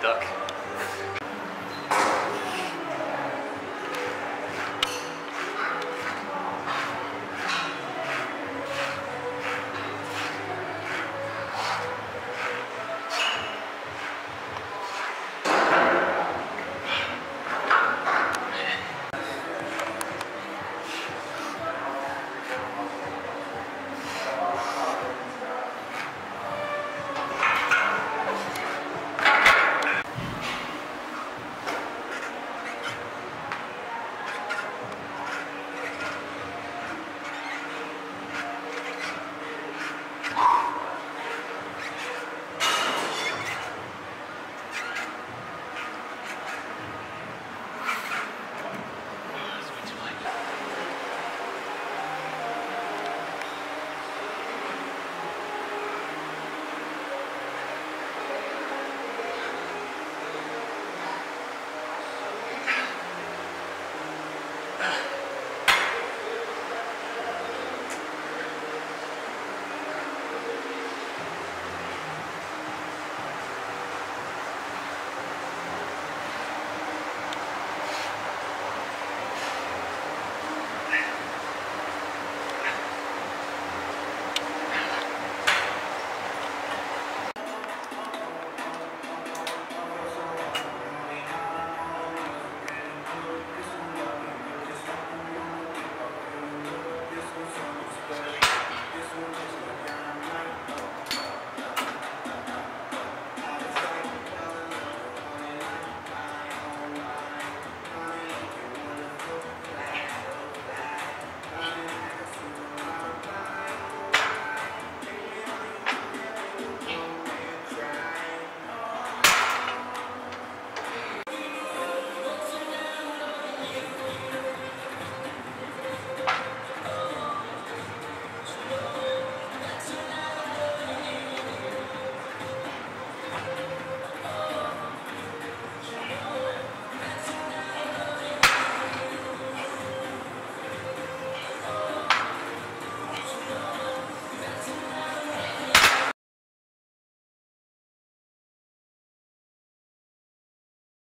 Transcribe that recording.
duck.